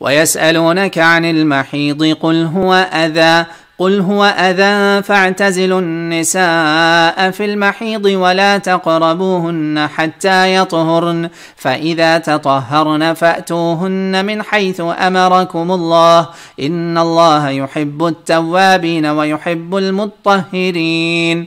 ويسألونك عن المحيض قل هو أذى قل هو أذى فاعتزلوا النساء في المحيض ولا تقربوهن حتى يطهرن فإذا تطهرن فأتوهن من حيث أمركم الله إن الله يحب التوابين ويحب المطهرين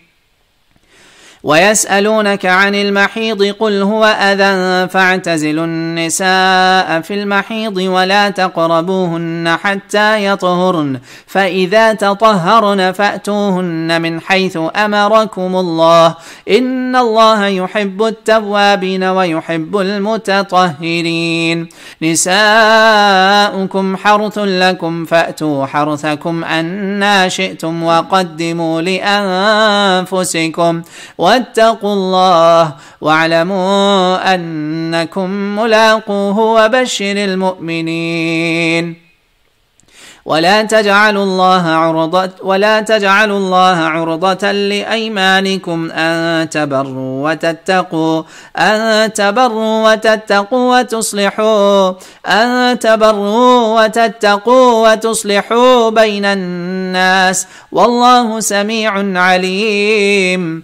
ويسألونك عن المحيض قل هو أذى فاعتزلوا النساء في المحيض ولا تقربوهن حتى يطهرن فإذا تطهرن فأتوهن من حيث أمركم الله إن الله يحب التوابين ويحب المتطهرين نساؤكم حرث لكم فأتوا حرثكم أنا شئتم وقدموا لأنفسكم واتقوا الله واعلموا أنكم ملاقوه وبشر المؤمنين. ولا تجعلوا الله عرضة ولا تجعلوا الله عرضة لأيمانكم أن تبروا وتتقوا أن تبروا وتتقوا وتصلحوا أن تبروا وتتقوا وتصلحوا بين الناس. والله سميع عليم.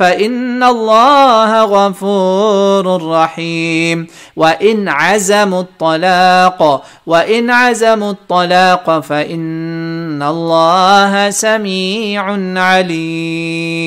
فإن الله غفور رحيم. وإن عزموا الطلاق وإن عزموا الطلاق فإن الله سميع عليم.